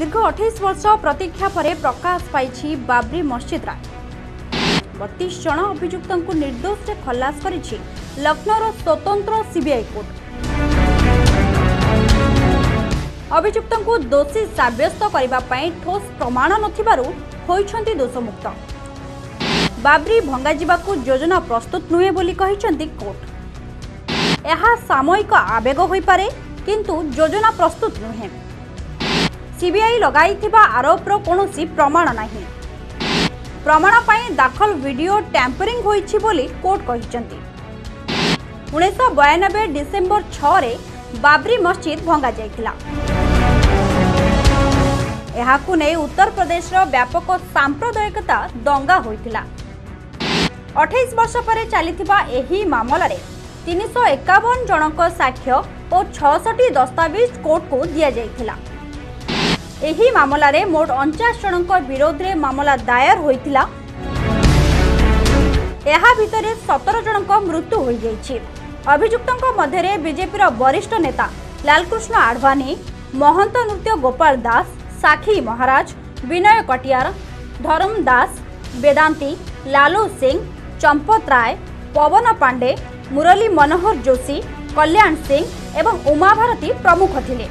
দীর্ঘ অঠেইশ বর্ষ প্রতীক্ষা পরে প্রকাশ পাইছি বাবরি মসজিদ রায় বতিশ জন অভিযুক্ত নির্দোষে খলাস করেছে লক্ষ্ণৌর স্বতন্ত্র সিবিআই কোর্ট অভিযুক্ত দোষী সাব্যস্ত করা ঠোস প্রমাণ নথিবারু হয়েছেন দোষমুক্ত বাবরি ভঙ্গাযা যোজনা প্রস্তুত নুহে বলে কোর্ট ଏହା ସାମୟିକ ଆବେଗ ହୋଇପାରେ କିନ୍ତୁ ଯୋଜନା ପ୍ରସ୍ତୁତ ନୁହେଁ ସିବିଆଇ ଲଗାଇଥିବା ଆରୋପର କୌଣସି ପ୍ରମାଣ ନାହିଁ ପ୍ରମାଣ ପାଇଁ ଦାଖଲ ଭିଡିଓ ଟ୍ୟାମ୍ପରିଂ ହୋଇଛି ବୋଲି କୋର୍ଟ କହିଛନ୍ତି ଉଣେଇଶହ ବୟାନବେ ଡିସେମ୍ବର ଛଅରେ ବାବ୍ରି ମସଜିଦ୍ ଭଙ୍ଗାଯାଇଥିଲା ଏହାକୁ ନେଇ ଉତ୍ତରପ୍ରଦେଶର ବ୍ୟାପକ ସାମ୍ପ୍ରଦାୟିକତା ଦଙ୍ଗା ହୋଇଥିଲା ଅଠେଇଶ ବର୍ଷ ପରେ ଚାଲିଥିବା ଏହି ମାମଲାରେ ତିନିଶହ ଏକାବନ ଜଣଙ୍କ ସାକ୍ଷ୍ୟ ଓ ଛଅଶଟି ଦସ୍ତାବିଜ କୋର୍ଟକୁ ଦିଆଯାଇଥିଲା ଏହି ମାମଲାରେ ମୋଟ ଅଣଚାଶ ଜଣଙ୍କ ବିରୋଧରେ ମାମଲା ଦାୟର ହୋଇଥିଲା ଏହା ଭିତରେ ସତର ଜଣଙ୍କ ମୃତ୍ୟୁ ହୋଇଯାଇଛି ଅଭିଯୁକ୍ତଙ୍କ ମଧ୍ୟରେ ବିଜେପିର ବରିଷ୍ଠ ନେତା ଲାଲକୃଷ୍ଣ ଆଡ଼ଭାନୀ ମହନ୍ତ ନୃତ୍ୟ ଗୋପାଳ ଦାସ ସାକ୍ଷୀ ମହାରାଜ ବିନୟ କଟିଆର ଧରମ ଦାସ ବେଦାନ୍ତି ଲାଲୁ ସିଂ ଚମ୍ପତ ରାୟ ପବନ ପାଣ୍ଡେ ମୁରଲୀ ମନୋହର ଯୋଶୀ କଲ୍ୟାଣ ସିଂ ଏବଂ ଉମାଭାରତୀ ପ୍ରମୁଖ ଥିଲେ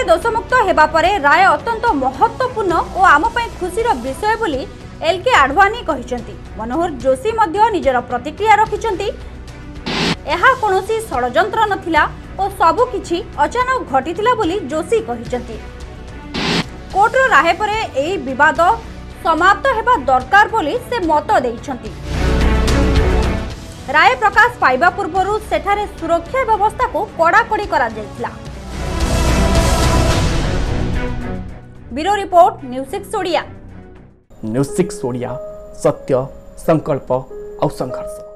ପରେ ଦୋଷମୁକ୍ତ ହେବା ପରେ ରାୟ ଅତ୍ୟନ୍ତ ମହତ୍ତ୍ୱପୂର୍ଣ୍ଣ ଓ ଆମ ପାଇଁ ଖୁସିର ବିଷୟ ବୋଲି ଏଲ୍ କେ ଆଡ଼ଭାନୀ କହିଛନ୍ତି ମନୋହର ଯୋଶୀ ମଧ୍ୟ ନିଜର ପ୍ରତିକ୍ରିୟା ରଖିଛନ୍ତି ଏହା କୌଣସି ଷଡ଼ଯନ୍ତ୍ର ନଥିଲା ଓ ସବୁକିଛି ଅଚାନକ ଘଟିଥିଲା ବୋଲି ଯୋଶୀ କହିଛନ୍ତି କୋର୍ଟର ରାୟ ପରେ ଏହି ବିବାଦ ସମାପ୍ତ ହେବା ଦରକାର ବୋଲି ସେ ମତ ଦେଇଛନ୍ତି ରାୟ ପ୍ରକାଶ ପାଇବା ପୂର୍ବରୁ ସେଠାରେ ସୁରକ୍ଷା ବ୍ୟବସ୍ଥାକୁ କଡ଼ାକଡ଼ି କରାଯାଇଥିଲା bureau report news six Odia news six Odia सत्य संकल्प और संघर्ष